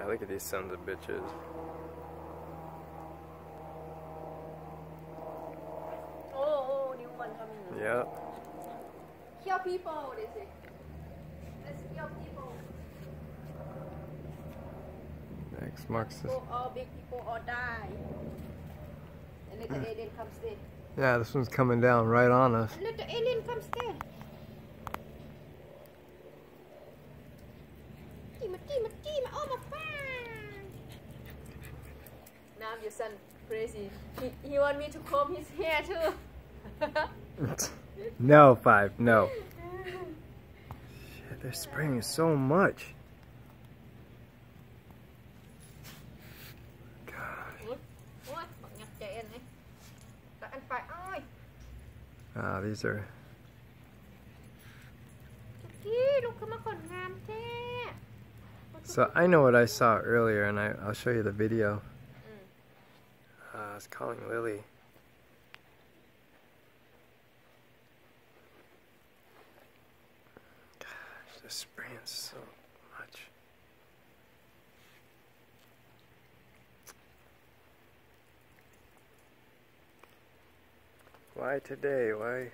Ah, look at these sons of bitches. Oh, new one coming. Yep. Kill people, they say. Let's kill people. X marks this. All big people all die. And then the alien comes there. Yeah, this one's coming down right on us. And then the alien comes there. Tima, tima, tima, oh my god! Now your son crazy. He, he want me to comb his hair too. no, five, no. Shit, they're spraying so much. Gosh. Ôi, ôi, bọn nhặt chạy anh ấy. Tại anh phải ơi. Ah, these are. Kì, lúc mà còn ngam thế. So I know what I saw earlier, and I, I'll show you the video. Uh, I was calling Lily. Gosh, they're spraying so much. Why today? Why?